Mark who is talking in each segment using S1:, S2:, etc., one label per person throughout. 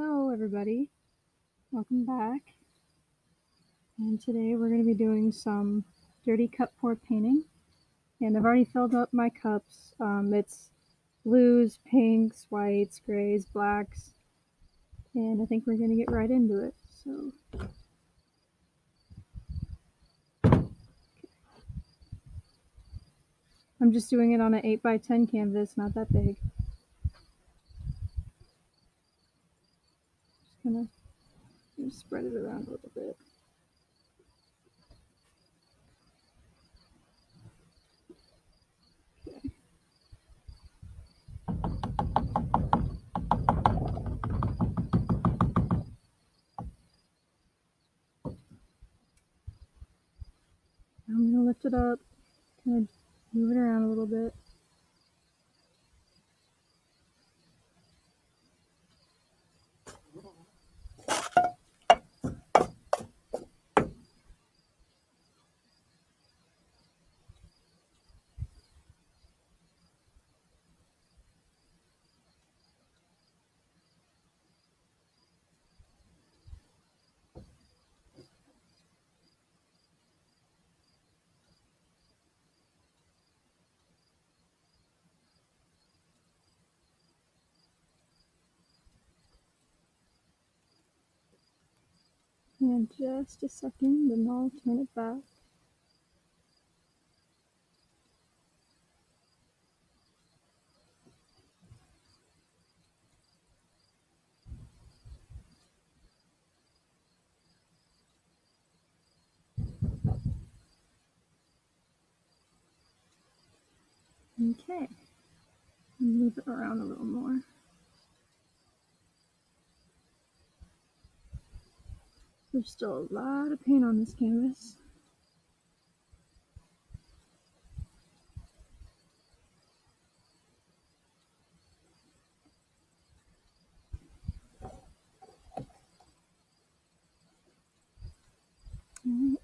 S1: Hello everybody, welcome back. And today we're going to be doing some dirty cup pour painting. And I've already filled up my cups. Um, it's blues, pinks, whites, grays, blacks. And I think we're going to get right into it. So I'm just doing it on an 8 by 10 canvas, not that big. Gonna, spread it around a little bit. Okay. I'm gonna lift it up, kind of move it around a little bit. And just a second, then I'll turn it back. Okay, move it around a little more. There's still a lot of paint on this canvas. Alright,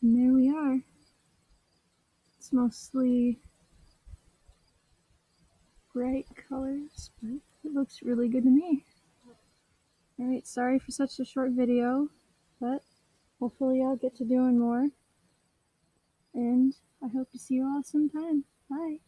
S1: and there we are. It's mostly bright colors, but it looks really good to me. Alright, sorry for such a short video, but hopefully I'll get to doing more. And I hope to see you all sometime. Bye.